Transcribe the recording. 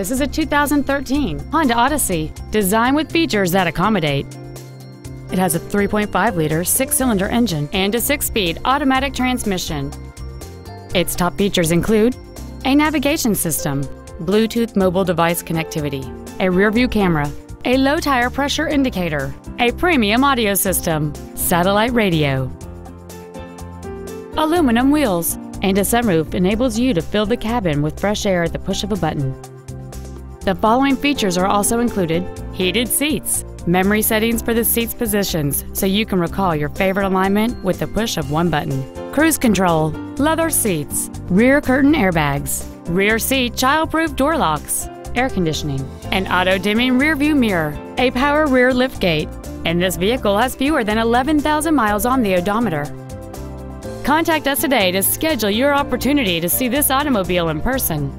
This is a 2013 Honda Odyssey, designed with features that accommodate. It has a 3.5-liter six-cylinder engine and a six-speed automatic transmission. Its top features include a navigation system, Bluetooth mobile device connectivity, a rear-view camera, a low tire pressure indicator, a premium audio system, satellite radio, aluminum wheels, and a sunroof enables you to fill the cabin with fresh air at the push of a button. The following features are also included. Heated seats, memory settings for the seat's positions so you can recall your favorite alignment with the push of one button, cruise control, leather seats, rear curtain airbags, rear seat child-proof door locks, air conditioning, an auto-dimming rearview mirror, a power rear liftgate, and this vehicle has fewer than 11,000 miles on the odometer. Contact us today to schedule your opportunity to see this automobile in person.